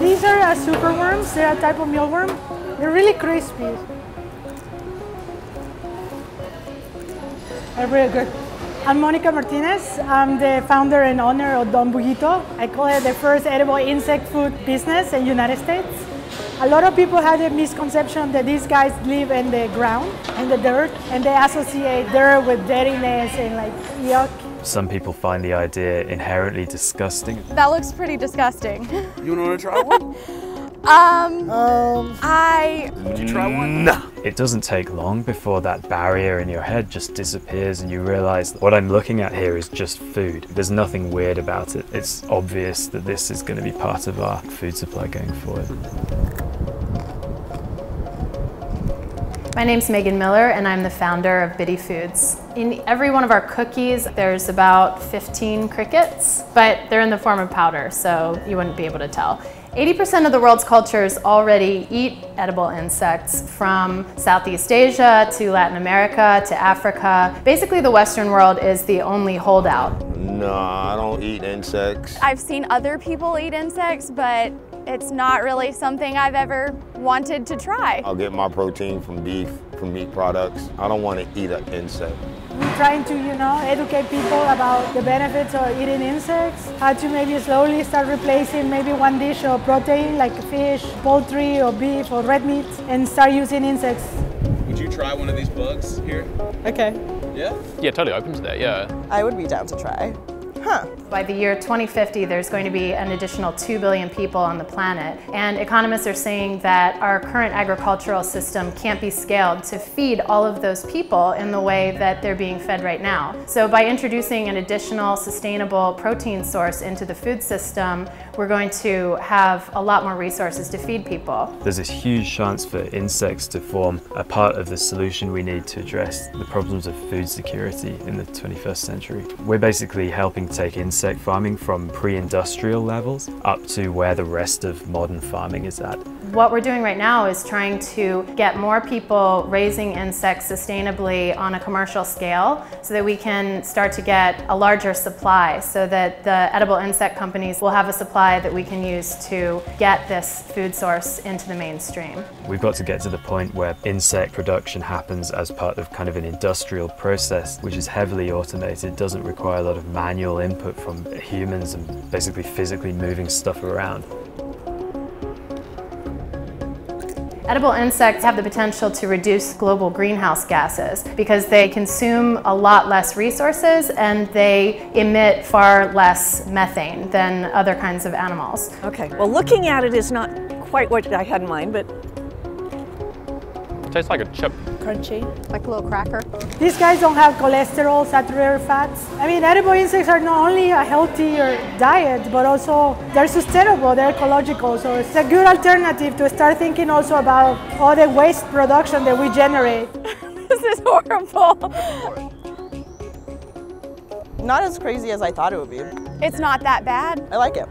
These are uh, super worms. They're a type of mealworm. They're really crispy. They're really good. I'm Monica Martinez. I'm the founder and owner of Don Bugito. I call it the first edible insect food business in the United States. A lot of people have the misconception that these guys live in the ground, in the dirt, and they associate dirt with dirtiness and like yuck. Some people find the idea inherently disgusting. That looks pretty disgusting. You want to try one? Um, um, I Would you try one? Nah. It doesn't take long before that barrier in your head just disappears and you realize what I'm looking at here is just food. There's nothing weird about it. It's obvious that this is going to be part of our food supply going forward. My name's Megan Miller and I'm the founder of Bitty Foods. In every one of our cookies there's about 15 crickets, but they're in the form of powder so you wouldn't be able to tell. 80% of the world's cultures already eat edible insects from Southeast Asia to Latin America to Africa. Basically the Western world is the only holdout. No, I don't eat insects. I've seen other people eat insects, but it's not really something I've ever wanted to try. I'll get my protein from beef, from meat products. I don't want to eat an insect. We're trying to, you know, educate people about the benefits of eating insects, how to maybe slowly start replacing maybe one dish of protein like fish, poultry or beef or red meat and start using insects. Would you try one of these bugs here? Okay, Yeah? Yeah, totally open to that, yeah. I would be down to try. Huh. By the year 2050, there's going to be an additional 2 billion people on the planet. And economists are saying that our current agricultural system can't be scaled to feed all of those people in the way that they're being fed right now. So by introducing an additional sustainable protein source into the food system, we're going to have a lot more resources to feed people. There's this huge chance for insects to form a part of the solution we need to address the problems of food security in the 21st century. We're basically helping take insect farming from pre-industrial levels up to where the rest of modern farming is at. What we're doing right now is trying to get more people raising insects sustainably on a commercial scale so that we can start to get a larger supply so that the edible insect companies will have a supply that we can use to get this food source into the mainstream. We've got to get to the point where insect production happens as part of kind of an industrial process which is heavily automated, doesn't require a lot of manual input from humans and basically physically moving stuff around. Edible insects have the potential to reduce global greenhouse gases because they consume a lot less resources and they emit far less methane than other kinds of animals. Okay, well, looking at it is not quite what I had in mind, but tastes like a chip. crunchy. Like a little cracker. These guys don't have cholesterol, saturated fats. I mean, edible insects are not only a healthier diet, but also they're sustainable, they're ecological. So it's a good alternative to start thinking also about all the waste production that we generate. this is horrible. Not as crazy as I thought it would be. It's not that bad. I like it.